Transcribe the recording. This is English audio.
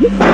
you.